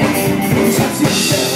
Just yourself.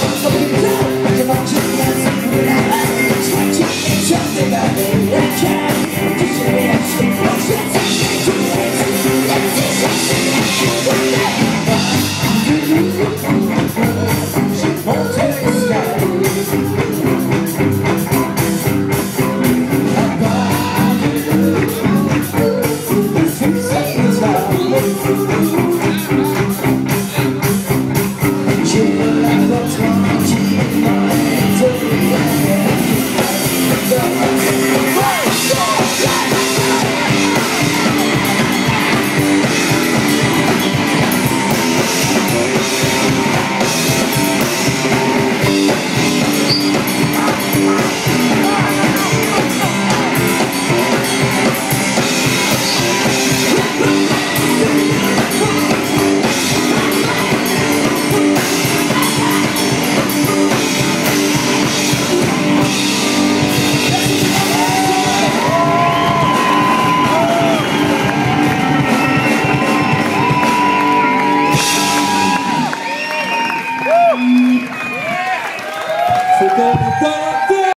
gonna rock